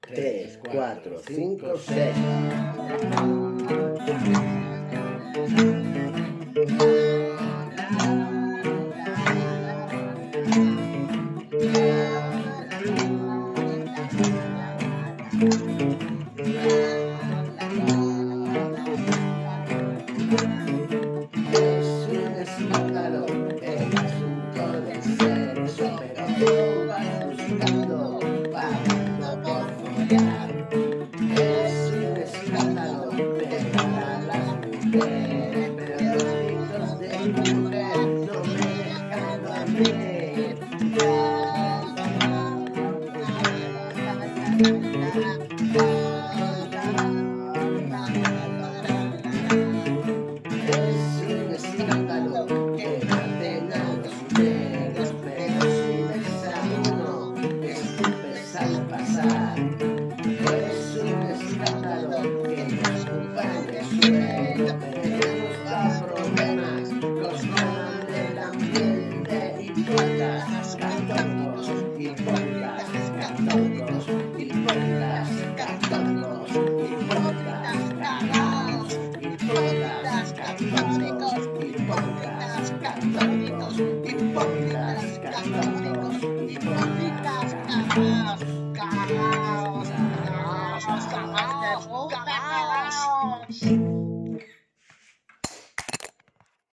3, 4, 5, 6. Es un escándalo el asunto del sexo, follar. Es un escándalo pegar a las mujeres, pero los gritos de mujer no me. venga problemas, problemas, hipócritas católicos, hipócritas católicos, hipócritas católicos, hipócritas católicos, hipócritas católicos, hipócritas católicos, hipócritas.